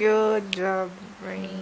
Good job, Rain.